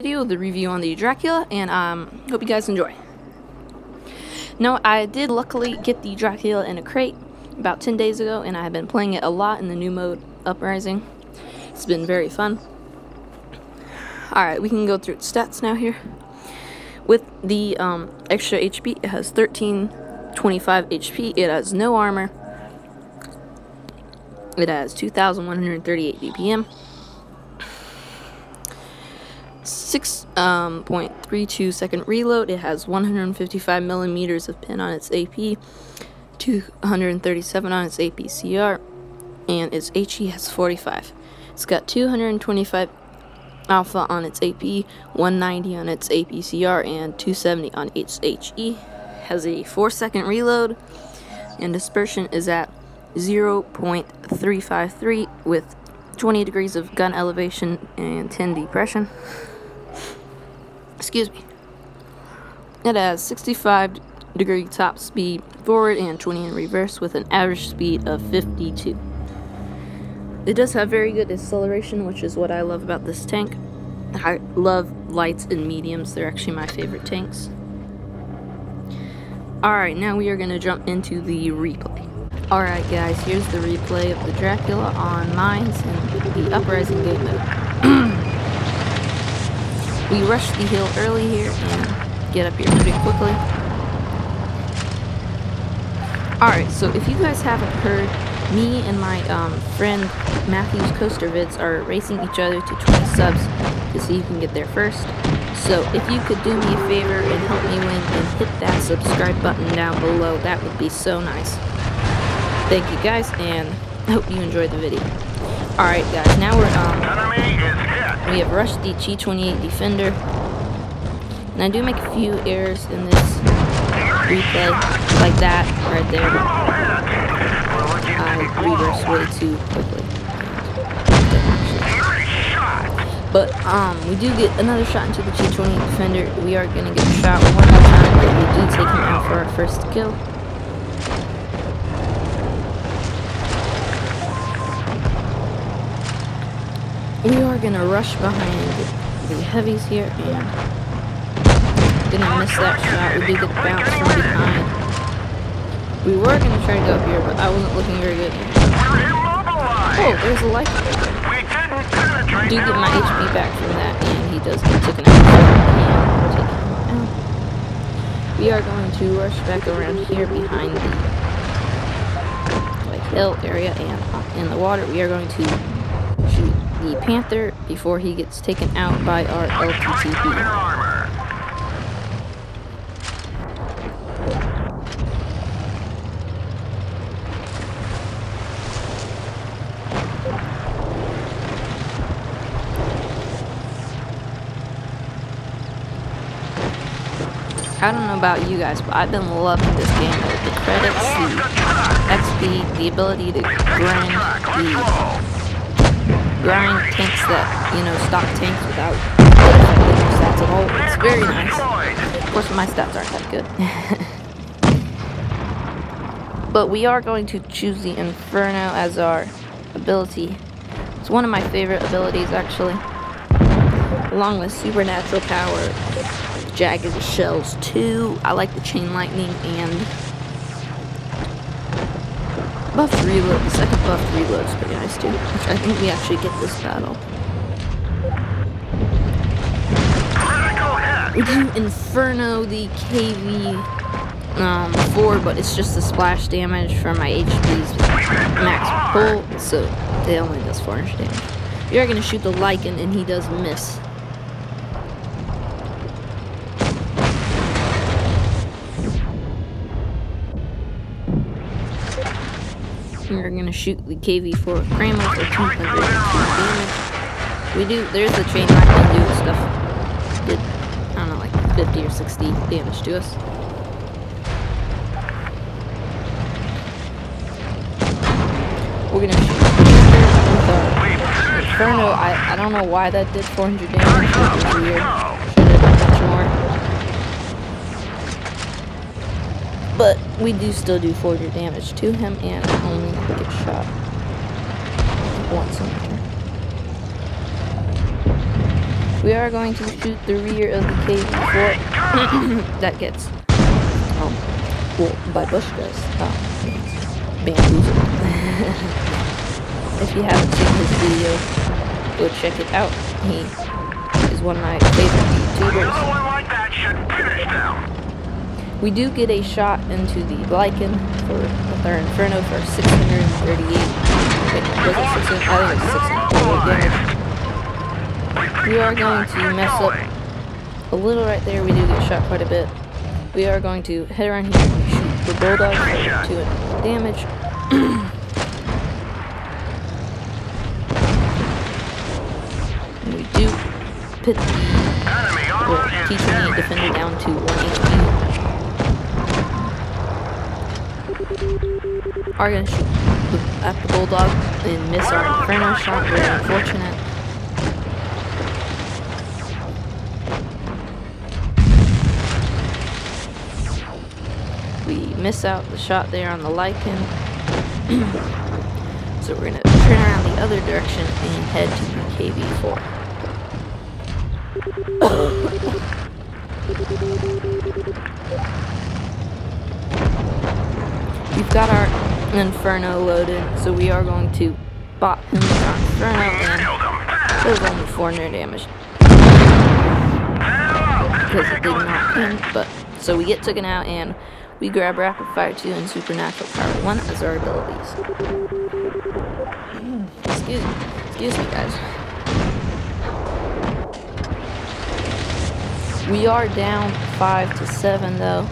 video, the review on the Dracula, and um, hope you guys enjoy. Now, I did luckily get the Dracula in a crate about 10 days ago, and I have been playing it a lot in the new mode, Uprising. It's been very fun. Alright, we can go through its stats now here. With the um, extra HP, it has 1325 HP, it has no armor, it has 2138 DPM. 6.32 um, second reload. It has 155 millimeters of pin on its AP, 237 on its APCR, and its HE has 45. It's got 225 alpha on its AP, 190 on its APCR, and 270 on its HE. Has a 4 second reload, and dispersion is at 0.353 with 20 degrees of gun elevation and 10 depression. Excuse me. It has 65 degree top speed forward and 20 in reverse with an average speed of 52. It does have very good acceleration, which is what I love about this tank. I love lights and mediums, they're actually my favorite tanks. Alright, now we are going to jump into the replay. Alright guys, here's the replay of the Dracula on Mines and the Uprising game mode. We rush the hill early here and get up here pretty quickly. Alright, so if you guys haven't heard, me and my um, friend Matthew's Coaster are racing each other to 20 subs to see who can get there first. So if you could do me a favor and help me win and hit that subscribe button down below, that would be so nice. Thank you guys, and I hope you enjoyed the video. Alright guys, now we're um we have rushed the T28 Defender. And I do make a few errors in this replay, like that right there. I reverse way too quickly. But um, we do get another shot into the T28 Defender. We are gonna get a shot one more time, but we do take him out for our first kill. We are gonna rush behind the heavies here and gonna miss that shot. We did get bounced from behind. We were gonna try to go up here, but I wasn't looking very good. Oh, there's a life do get my HP back from that, and he does get taken out. We are going to rush back around here behind the like hill area and in the water. We are going to the Panther before he gets taken out by our LTTB. I don't know about you guys, but I've been loving this game. The credits, the XP, the ability to grind, the grind tanks that, you know, stock tanks without stats at all. It's very nice. Of course, my stats aren't that good. but we are going to choose the Inferno as our ability. It's one of my favorite abilities, actually. Along with Supernatural Power, Jagged Shells 2. I like the Chain Lightning and buff reload, the second buff reload is pretty nice too. I think we actually get this battle. We do Inferno the KV um, 4, but it's just the splash damage from my HP's max pull, so it only does 400 damage. We are going to shoot the Lycan, and he does miss. We're gonna shoot the KV-4 Kramer for 200 damage. We do, there's the chain lightning do stuff. Did, I don't know, like 50 or 60 damage to us. We're gonna shoot with our Inferno. I, I don't know why that did 400 damage. But we do still do 400 damage to him and only get shot once We are going to shoot the rear of the cave before that gets, um, well, by Bush does, uh, bamboozled. if you haven't seen his video, go check it out. He is one of my favorite YouTubers. We do get a shot into the Lycan for with our Inferno for 638. Wait, was it 600? I think it's 638 damage. We are going to mess up a little right there. We do get shot quite a bit. We are going to head around here and shoot the Bulldog for 2 damage. we do put the well, T-20 defender down to 1 HP. Are going to shoot at the Bulldog and miss our Inferno shot. Very unfortunate. We miss out the shot there on the Lycan. so we're going to turn around the other direction and head to the KV-4. We've got our Inferno loaded, so we are going to bot him with our Inferno, and it was only 400 damage. Because it did not him, but, so we get taken out, and we grab Rapid Fire 2 and Supernatural Power 1 as our abilities. Excuse me, excuse me guys. We are down 5 to 7 though.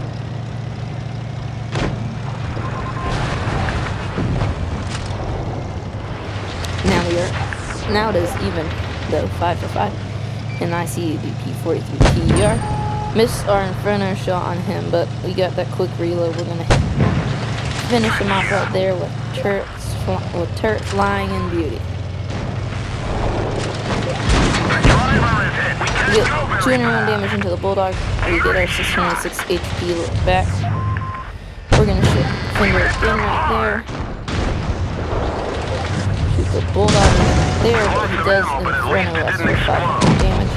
Now it is even, though, 5 for 5. And I see the P43 TER. Missed our Inferno shot on him, but we got that quick reload. We're going to finish him off right there with turrets, with turret flying in beauty. We get 201 damage into the Bulldog. We get our 606 HP back. We're going to shoot finger again right there. Shoot the Bulldog there, but he does Inferno us for 500 damage.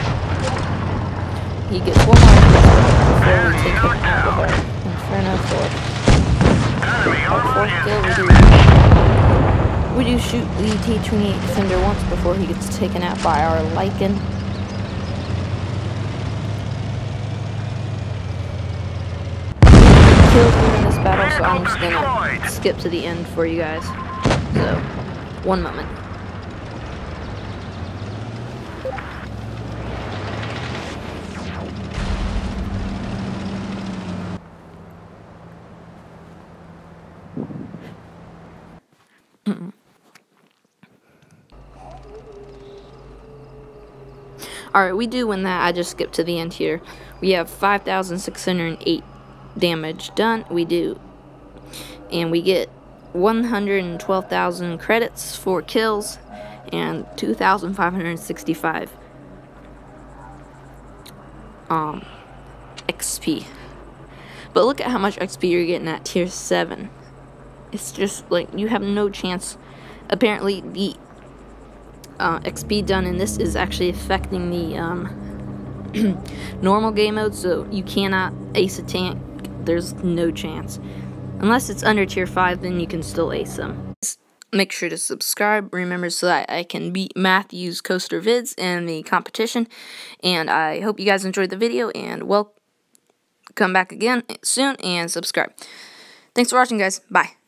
He gets one more before we take him out with our Inferno for our fourth kill. We do, we do shoot the T-28 Defender once before he gets taken out by our Lycan. Killed him in this battle, so I'm just gonna skip to the end for you guys. So, one moment. Alright, we do win that. I just skipped to the end here. We have 5,608 damage done. We do. And we get 112,000 credits for kills and 2,565 um, XP. But look at how much XP you're getting at tier 7. It's just like you have no chance. Apparently, the uh, XP done in this is actually affecting the um, normal game mode, so you cannot ace a tank. There's no chance. Unless it's under tier 5, then you can still ace them. Make sure to subscribe, remember, so that I can beat Matthew's Coaster Vids in the competition. And I hope you guys enjoyed the video, and well, come back again soon and subscribe. Thanks for watching, guys. Bye.